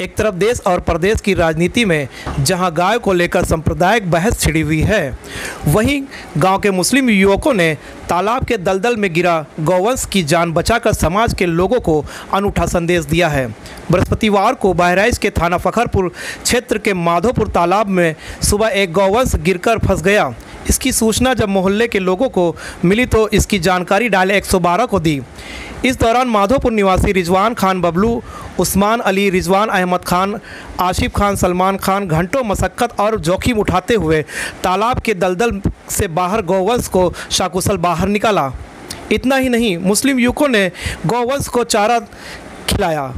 एक तरफ़ देश और प्रदेश की राजनीति में, जहाँ गाय को लेकर सांप्रदायिक बहस छिड़ी हुई है। वहीं गाँव के मुस्लिम युवकों ने तालाब के दलदल में गिरा गौवंश की जान बचाकर समाज के लोगों को अनूठा संदेश दिया है। बृहस्पतिवार को बहराइच के थाना फखरपुर क्षेत्र के माधोपुर तालाब में सुबह एक गौवंश गिरकर फंस गया। इसकी सूचना जब मोहल्ले के लोगों को मिली तो इसकी जानकारी डाले 112 को दी। इस दौरान माधोपुर निवासी रिजवान खान बबलू उस्मान अली, रिजवान अहमद खान, आशिफ खान, सलमान खान घंटों मशक्क़त और जोखिम उठाते हुए तालाब के दलदल से बाहर गौवंश को शाकुशल बाहर निकाला। इतना ही नहीं, मुस्लिम युवकों ने गौवंश को चारा खिलाया।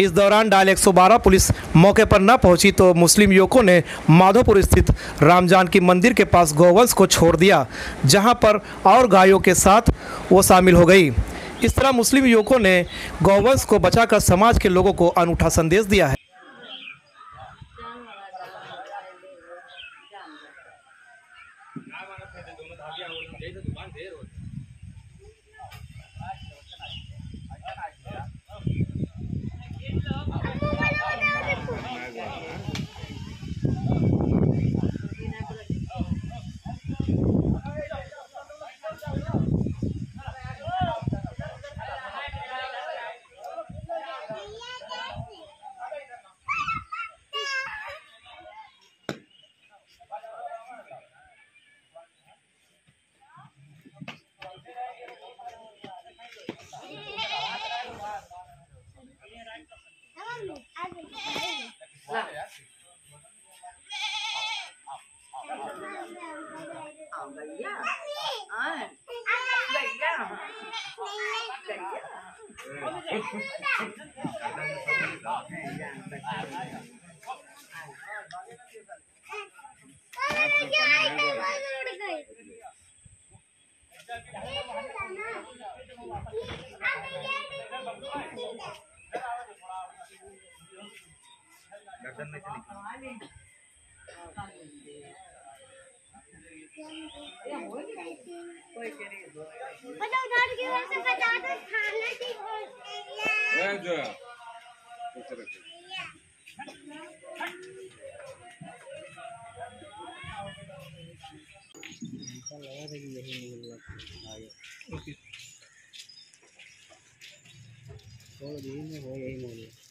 इस दौरान डायल 112 पुलिस मौके पर न पहुँची तो मुस्लिम युवकों ने माधोपुर स्थित रामजानकी मंदिर के पास गौवंश को छोड़ दिया, जहाँ पर और गायों के साथ वो शामिल हो गई। इस तरह मुस्लिम युवकों ने गौवंश को बचाकर समाज के लोगों को अनूठा संदेश दिया है। उधर की ओर से बता दो। खाना की ओर से Bence.